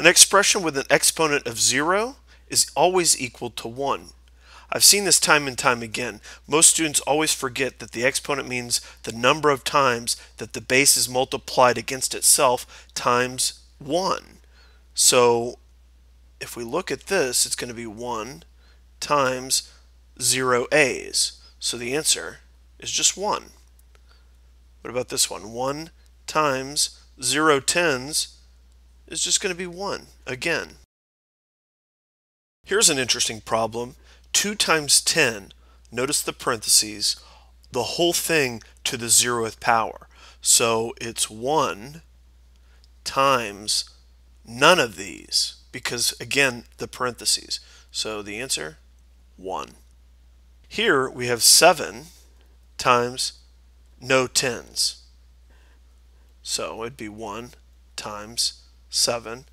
An expression with an exponent of 0 is always equal to 1. I've seen this time and time again. Most students always forget that the exponent means the number of times that the base is multiplied against itself times 1. So if we look at this, it's going to be 1 times 0 a's. So the answer is just 1. What about this one? 1 times 0 tens is just going to be 1 again. Here's an interesting problem. 2 times 10, notice the parentheses, the whole thing to the zeroth power. So it's 1 times none of these, because again, the parentheses. So the answer, 1. Here we have 7 times no tens. So it'd be 1 times 7